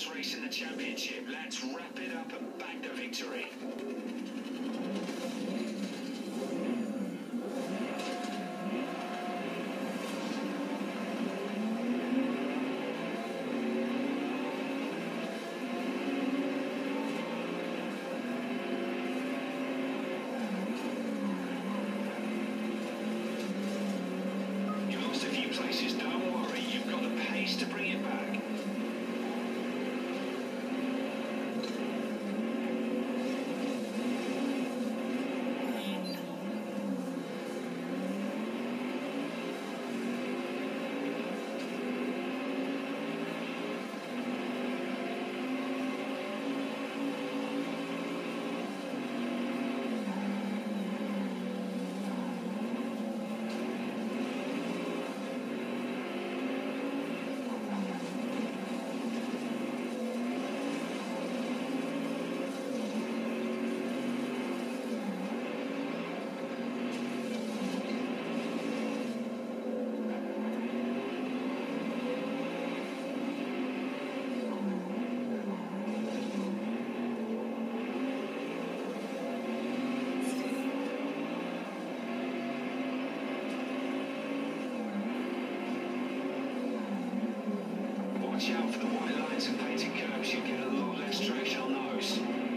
last race in the championship. Let's wrap it up and back the victory. Watch out for the white lines and painted curbs. You'll get a lot less traction on those.